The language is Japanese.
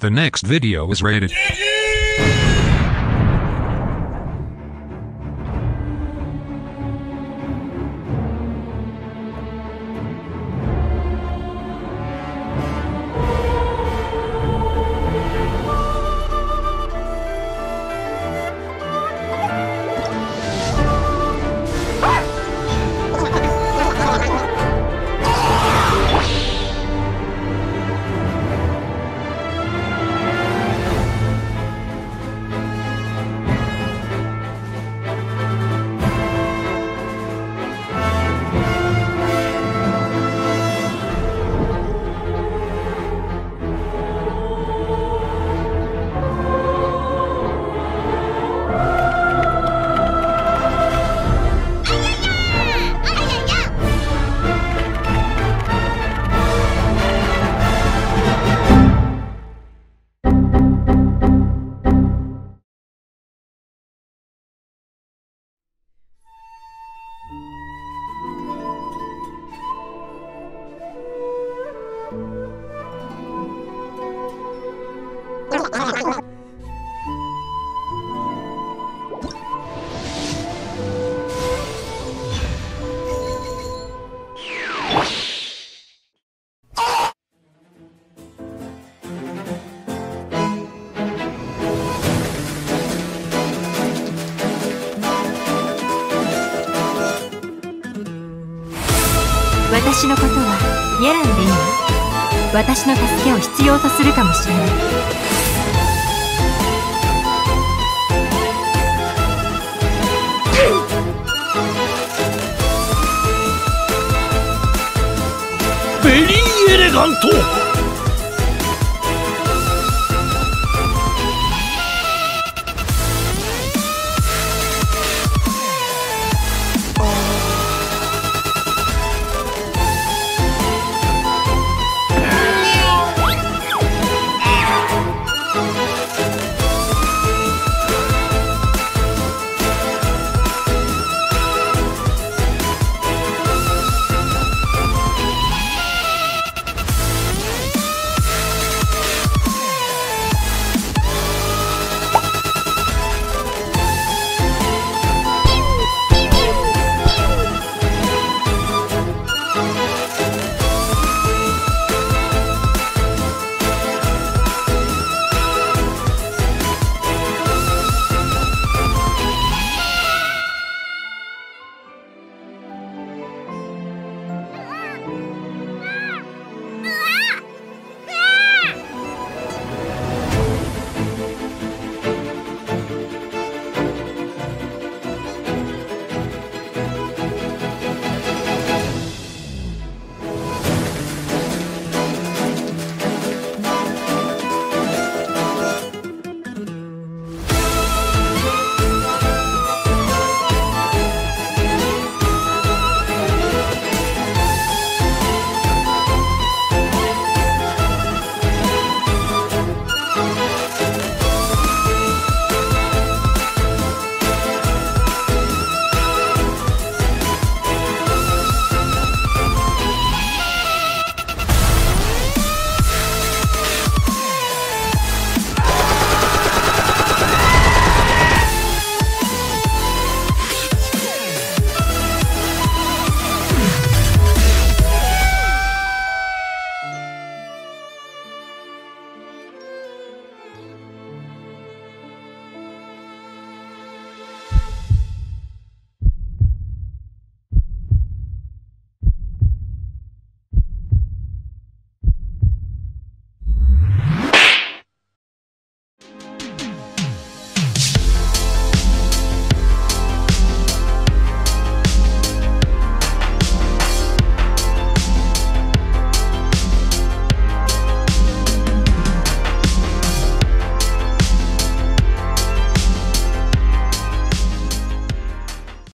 The next video is rated. 私のことはヤランでいいわ。私の助けを必要とするかもしれない。ベリーエレガント